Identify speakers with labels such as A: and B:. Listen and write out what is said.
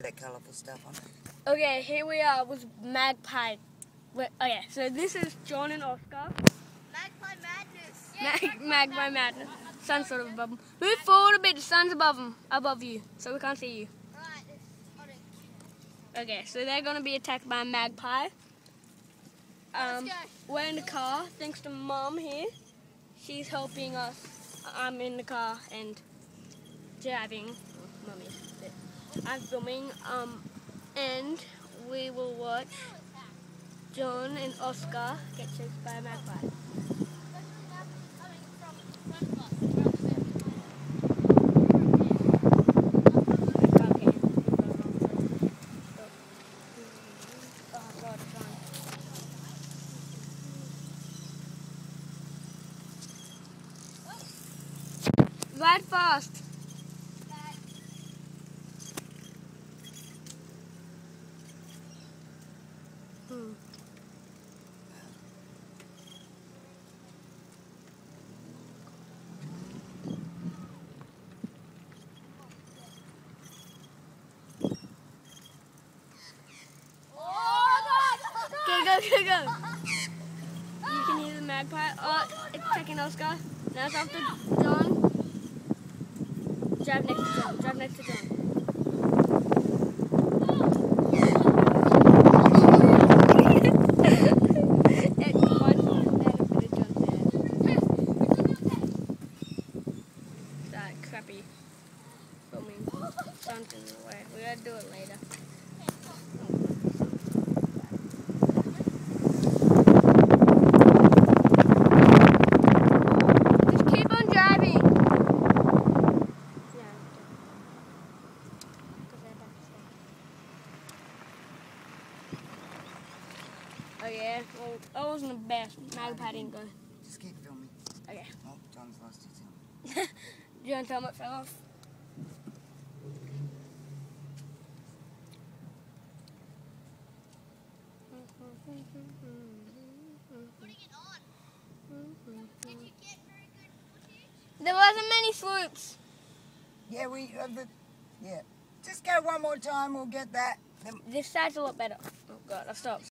A: that colourful stuff on it.
B: Okay, here we are with Magpie. Wait, okay, so this is John and Oscar.
C: Magpie Madness.
B: Mag- Magpie Madness. Sun's sort of above them. Move forward a bit, the sun's above them, above you, so we can't see you.
C: Right, it's on it.
B: Okay, so they're gonna be attacked by a magpie. Um, we're in the car, thanks to Mom here. She's helping us. I'm in the car and driving. Oh, Mummy, I'm filming. Um, and we will watch John and Oscar get chased by a magpie. Ride fast. Hmm. Go, go, go. You can hear the magpie. Oh, it's checking Oscar. Now it's after John. Drive next to John. Drive next to John. And one, and a bit of John there. That crappy filming. Sounds in the way. We gotta do it later. Just keep on driving. Yeah. Because I thought it's not Oh yeah, well, that wasn't the best. Magpie didn't go.
A: Just keep filming.
B: Okay.
A: Oh, John's lost his.
B: Do you want to tell me it fell off?
C: Putting it on. Did you get very good footage?
B: There wasn't many swoops.
A: Yeah, we, uh, the, yeah. Just go one more time, we'll get that.
B: This side's a lot better. Oh god, I've stopped.